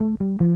Margaret, she's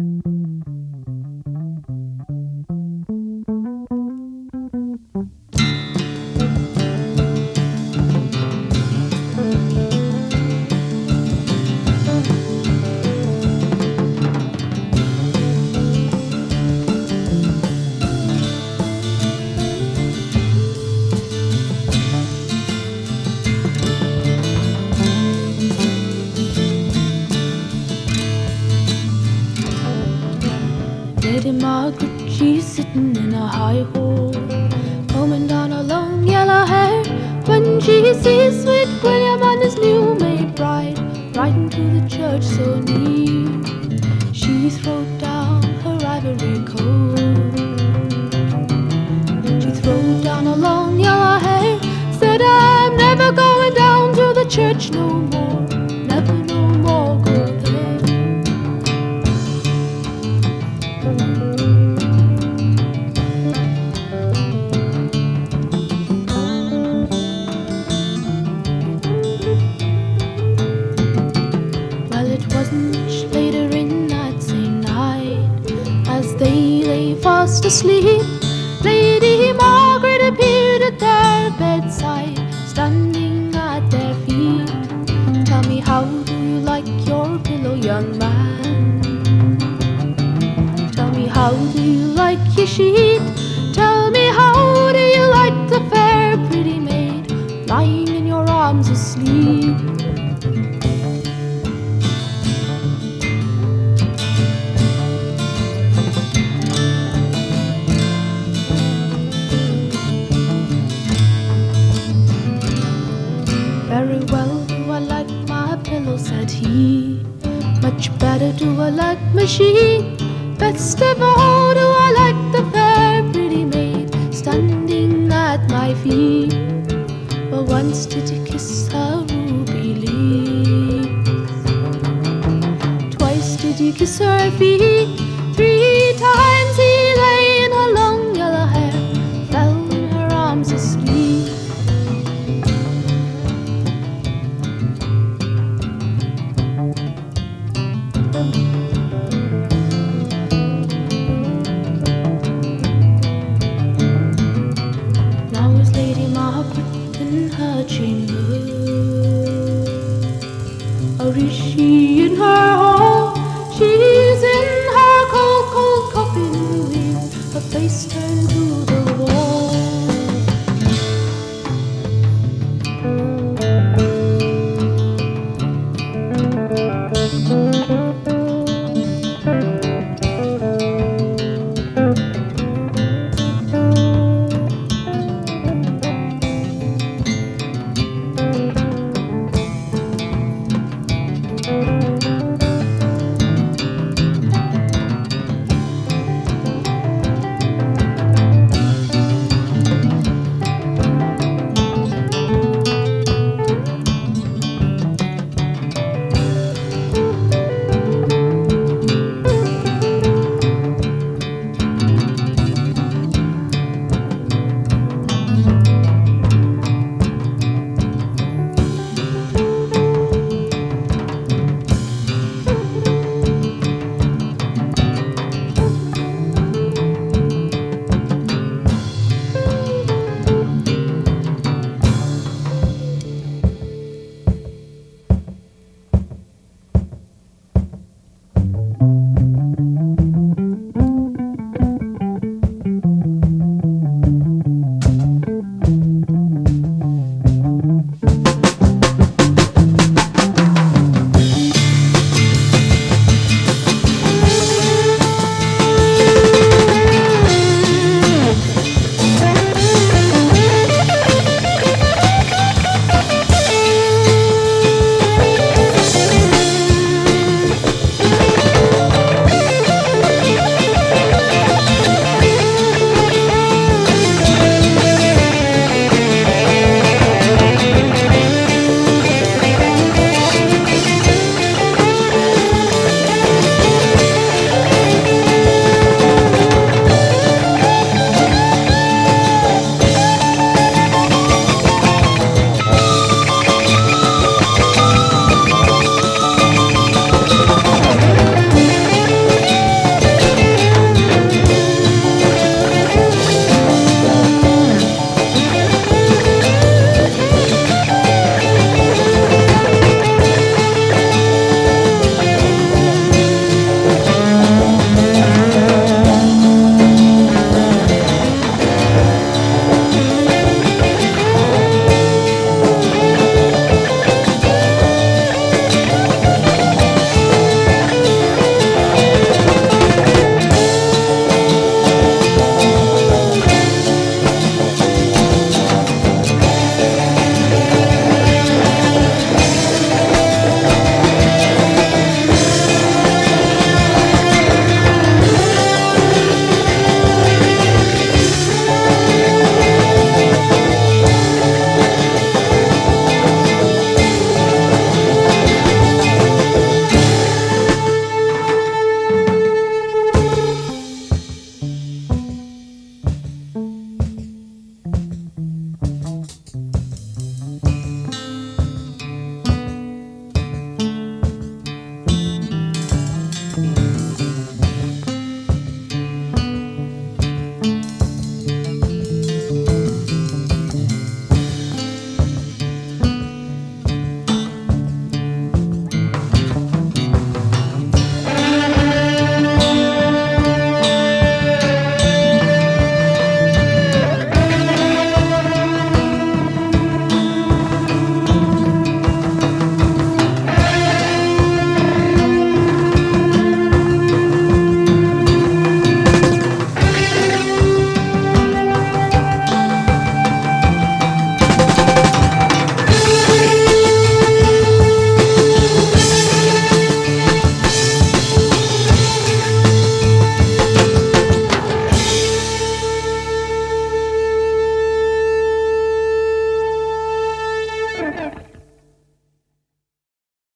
sitting in a high hole, combing down her long yellow hair. When she sees sweet William and his new made bride riding to the church so near, she throwed down her ivory comb. She threw down her long yellow hair, said, I'm never going down to the church no asleep. Lady Margaret appeared at their bedside, standing at their feet. Tell me, how do you like your pillow, young man? Tell me, how do you like your sheet? Tell me, how do you like the fair, pretty maid lying in your arms asleep? Like. Best of all, do I like the fair, pretty maid standing at my feet. Well, once did you kiss her ruby leaf? Twice did you kiss her feet? Three times is she in her hall? She's in her cold, cold coffin with her face turned